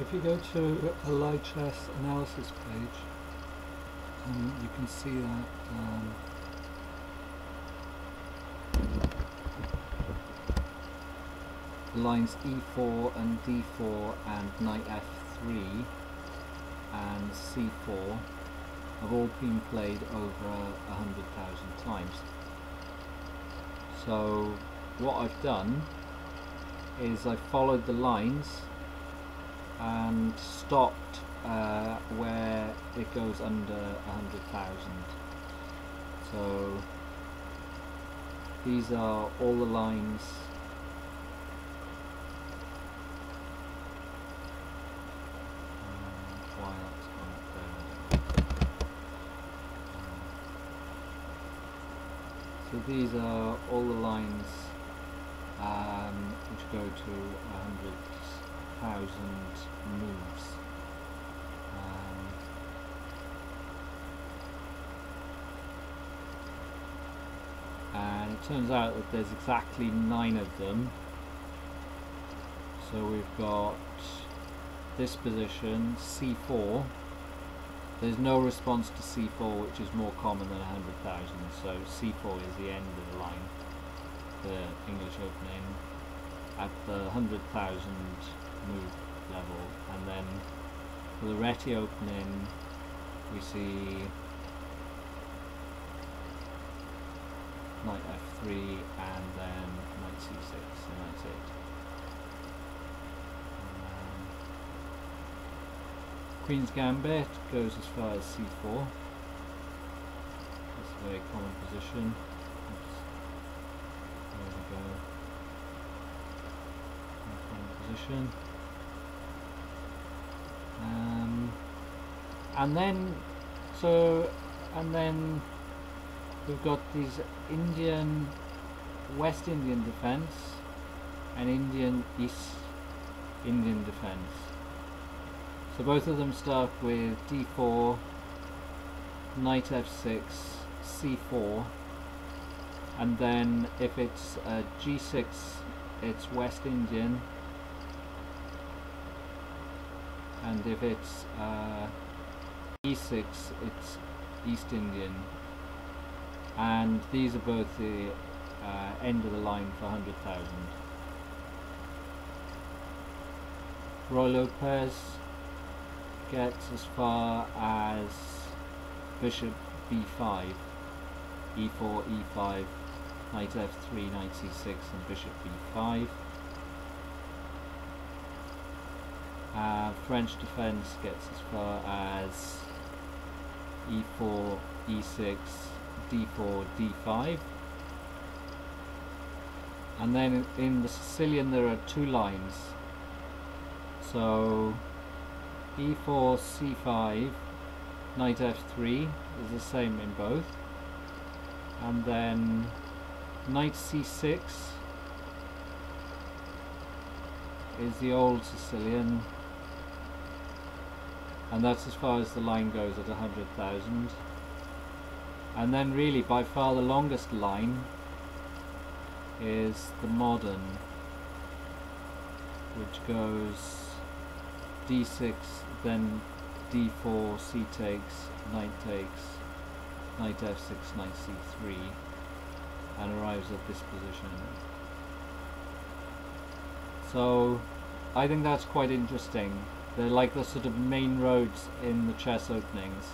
if you go to a lichess analysis page, um, you can see that um, lines e4 and d4 and knight f3 and c4 have all been played over a hundred thousand times. So what I've done is I've followed the lines and stopped uh, where it goes under a hundred thousand. So these are all the lines. So these are all the lines um, which go to a hundred thousand moves. Um, and it turns out that there's exactly nine of them. So we've got this position, C4. There's no response to C4, which is more common than 100,000. So C4 is the end of the line, the English opening, at the 100,000 move level. And then for the Reti opening, we see knight f3 and then knight c6, and that's it. Um, Queen's Gambit goes as far as c4. That's a very common position. Oops. There we go. Common position. And then, so, and then we've got these Indian, West Indian defense and Indian East Indian defense. So both of them start with d4, knight f6, c4, and then if it's uh, g6, it's West Indian, and if it's uh, e6, it's East Indian. And these are both the uh, end of the line for 100,000. Ruy Lopez gets as far as bishop b5, e4, e5, knight f3, knight c6 and bishop b5. Uh, French defense gets as far as e4, e6, d4, d5. And then in the Sicilian there are two lines. So e4, c5, knight f3 is the same in both. And then knight c6 is the old Sicilian and that's as far as the line goes at 100,000 and then really by far the longest line is the modern which goes d6 then d4 c takes knight takes knight f6 knight c3 and arrives at this position. So I think that's quite interesting they're like the sort of main roads in the chess openings